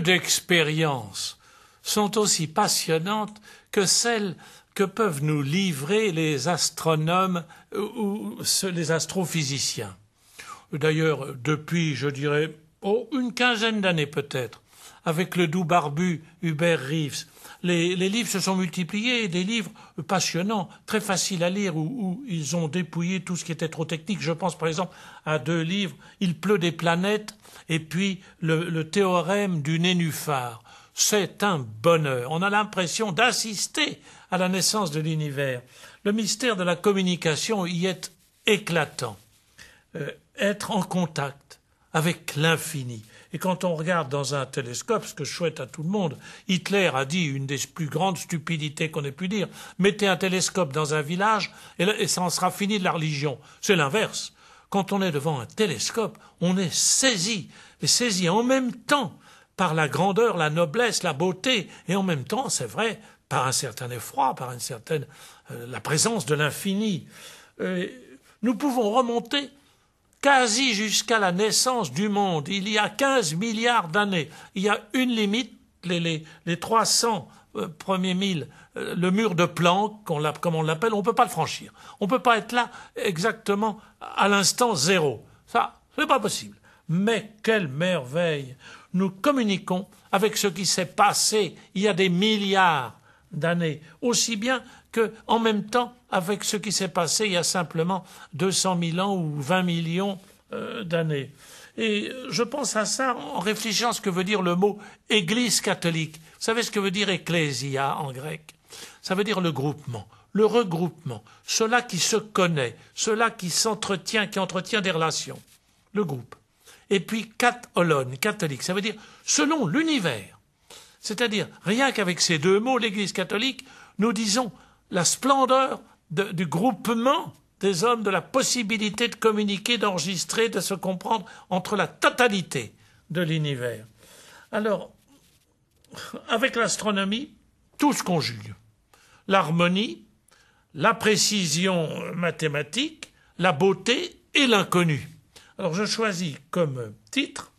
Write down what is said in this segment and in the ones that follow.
d'expériences sont aussi passionnantes que celles que peuvent nous livrer les astronomes ou les astrophysiciens. D'ailleurs, depuis, je dirais, oh, une quinzaine d'années peut-être, avec le doux barbu Hubert Reeves, les, livres se sont multipliés, des livres passionnants, très faciles à lire, où, ils ont dépouillé tout ce qui était trop technique. Je pense par exemple à deux livres, Il pleut des planètes et puis le, théorème du nénuphar. C'est un bonheur. On a l'impression d'assister à la naissance de l'univers. Le mystère de la communication y est éclatant. Euh, être en contact avec l'infini. Et quand on regarde dans un télescope, ce que je souhaite à tout le monde, Hitler a dit une des plus grandes stupidités qu'on ait pu dire. Mettez un télescope dans un village et, ça en sera fini de la religion. C'est l'inverse. Quand on est devant un télescope, on est saisi, et saisi en même temps par la grandeur, la noblesse, la beauté, et en même temps, c'est vrai, par un certain effroi, par une certaine euh, la présence de l'infini. Euh, nous pouvons remonter quasi jusqu'à la naissance du monde, il y a 15 milliards d'années. Il y a une limite, les, les, 300 euh, premiers mille, euh, le mur de Planck, comme on l'appelle, on ne peut pas le franchir. On ne peut pas être là exactement à l'instant zéro. Ça, ce n'est pas possible. Mais quelle merveille Nous communiquons avec ce qui s'est passé il y a des milliards d'années, aussi bien que, en même temps, avec ce qui s'est passé il y a simplement 200 000 ans ou 20 millions euh, d'années. Et je pense à ça en réfléchissant à ce que veut dire le mot Église catholique. Vous savez ce que veut dire ecclésia en grec? Ça veut dire le groupement, le regroupement, cela qui se connaît, cela qui s'entretient, qui entretient des relations, le groupe. Et puis catholone, catholique, ça veut dire selon l'univers. C'est-à-dire, rien qu'avec ces deux mots, l'Église catholique, nous disons la splendeur du groupement des hommes, de la possibilité de communiquer, d'enregistrer, de se comprendre entre la totalité de l'univers. Alors, avec l'astronomie, tout se conjugue. L'harmonie, la précision mathématique, la beauté et l'inconnu. Alors je choisis comme titre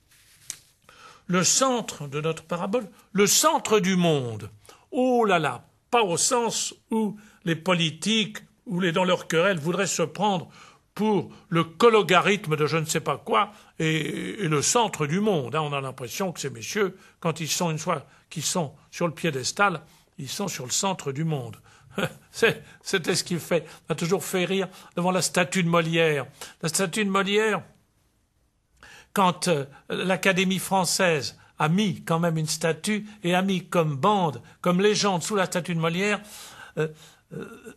le centre de notre parabole, le centre du monde. Oh là là, pas au sens où les politiques ou les dans leur querelle voudraient se prendre pour le cologarithme de je ne sais pas quoi et, le centre du monde. Hein. On a l'impression que ces messieurs, quand ils sont une fois qu'ils sont sur le piédestal, ils sont sur le centre du monde. C'était ce qui fait, m'a toujours fait rire devant la statue de Molière. La statue de Molière, quand euh, l'Académie française a mis quand même une statue et a mis comme bande, comme légende sous la statue de Molière, euh, euh,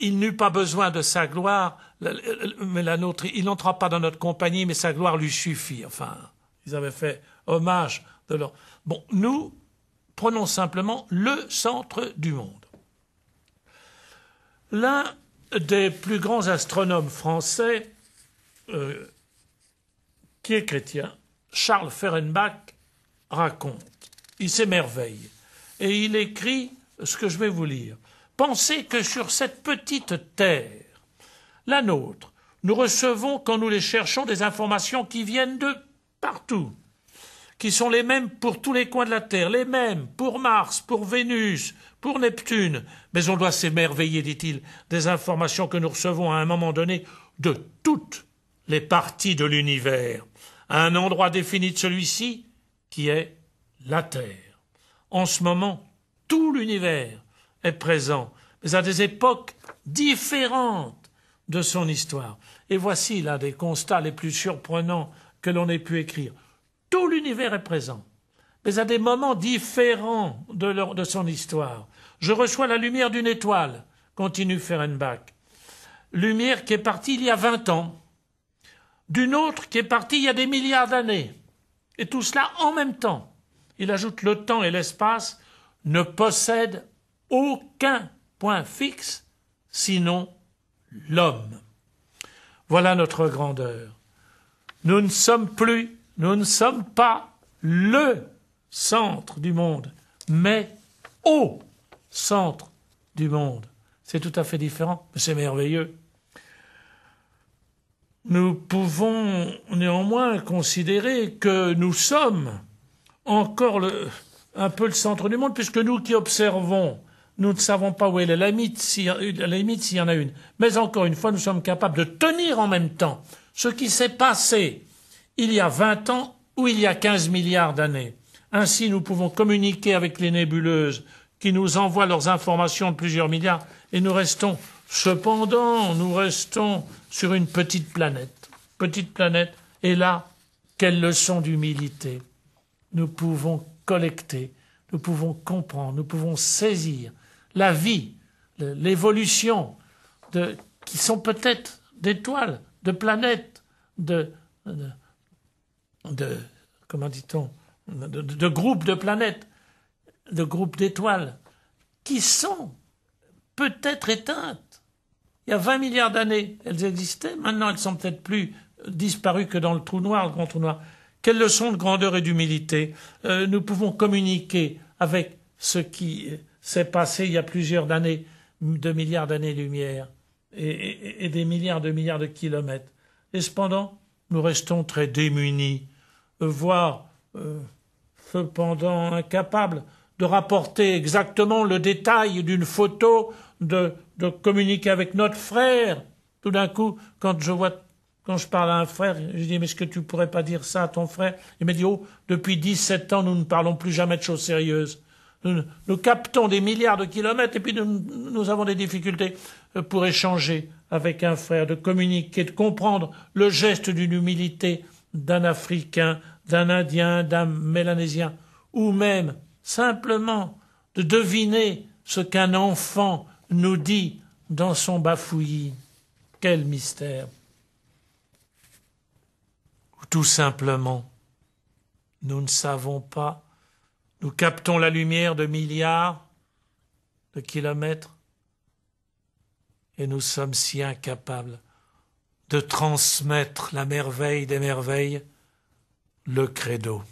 il n'eut pas besoin de sa gloire, mais la nôtre, il n'entra pas dans notre compagnie, mais sa gloire lui suffit. Enfin, ils avaient fait hommage de leur. Bon, nous prenons simplement le centre du monde. L'un des plus grands astronomes français, qui est chrétien, Charles Ferenbach, raconte. Il s'émerveille. Et il écrit ce que je vais vous lire. Pensez que sur cette petite terre, la nôtre, nous recevons, quand nous les cherchons, des informations qui viennent de partout, qui sont les mêmes pour tous les coins de la Terre, les mêmes pour Mars, pour Vénus, pour Neptune. Mais on doit s'émerveiller, dit-il, des informations que nous recevons à un moment donné de toutes les parties de l'univers, à un endroit défini de celui-ci, qui est la Terre. En ce moment, tout l'univers est présent, mais à des époques différentes de son histoire. Et voici l'un des constats les plus surprenants que l'on ait pu écrire. Tout l'univers est présent, mais à des moments différents de, de son histoire. Je reçois la lumière d'une étoile, continue Ferenbach. Lumière qui est partie il y a vingt ans, d'une autre qui est partie il y a des milliards d'années et tout cela en même temps. Il ajoute le temps et l'espace ne possèdent aucun point fixe, sinon l'homme. Voilà notre grandeur. Nous ne sommes plus, nous ne sommes pas le centre du monde, mais au centre du monde. C'est tout à fait différent, mais c'est merveilleux. Nous pouvons néanmoins considérer que nous sommes encore un peu le centre du monde, puisque nous qui observons, nous ne savons pas où est la limite, la limite s'il y en a une. Mais encore une fois, nous sommes capables de tenir en même temps ce qui s'est passé il y a 20 ans ou il y a 15 milliards d'années. Ainsi, nous pouvons communiquer avec les nébuleuses qui nous envoient leurs informations de plusieurs milliards et nous restons, cependant, nous restons sur une petite planète. Petite planète. Et là, quelle leçon d'humilité. Nous pouvons collecter, nous pouvons comprendre, nous pouvons saisir la vie, l'évolution, qui sont peut-être d'étoiles, de planètes, de, comment dit-on, de, groupes de planètes, de groupes d'étoiles, qui sont peut-être éteintes. Il y a 20 milliards d'années, elles existaient. Maintenant, elles sont peut-être plus disparues que dans le trou noir, le grand trou noir. Quelle leçon de grandeur et d'humilité euh, Nous pouvons communiquer avec ce qui s'est passé il y a plusieurs années, de milliards d'années-lumière, et, des milliards de milliards de kilomètres. Et cependant, nous restons très démunis, voire euh, cependant incapables de rapporter exactement le détail d'une photo, de, communiquer avec notre frère. Tout d'un coup, quand je vois quand je parle à un frère, je dis, mais est-ce que tu pourrais pas dire ça à ton frère? Il me dit, oh, depuis 17 ans, nous ne parlons plus jamais de choses sérieuses. Nous, captons des milliards de kilomètres et puis nous, nous, avons des difficultés euh, pour échanger avec un frère, de communiquer, de comprendre le geste d'une humilité d'un Africain, d'un Indien, d'un Mélanésien, ou même simplement de deviner ce qu'un enfant nous dit dans son bafouillis. Quel mystère tout simplement, nous ne savons pas, nous captons la lumière de milliards de kilomètres et nous sommes si incapables de transmettre la merveille des merveilles, le credo.